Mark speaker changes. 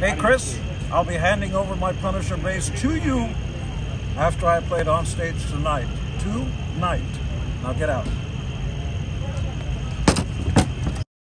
Speaker 1: Hey, Chris, I'll be handing over my Punisher bass to you after I played on stage tonight. Tonight. Now get out.